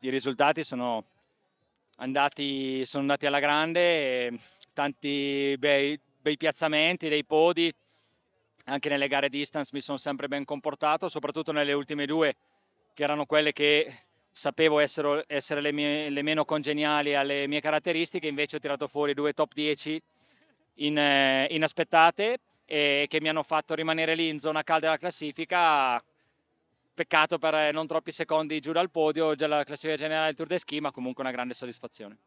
I risultati sono andati, sono andati alla grande, tanti bei, bei piazzamenti, dei podi, anche nelle gare distance mi sono sempre ben comportato, soprattutto nelle ultime due che erano quelle che sapevo essere, essere le, mie, le, meno congeniali alle mie caratteristiche, invece ho tirato fuori due top 10 in, eh, inaspettate e che mi hanno fatto rimanere lì in zona calda della classifica. Peccato per non troppi secondi giù dal podio, già la classifica generale del Tour de Ski, ma comunque una grande soddisfazione.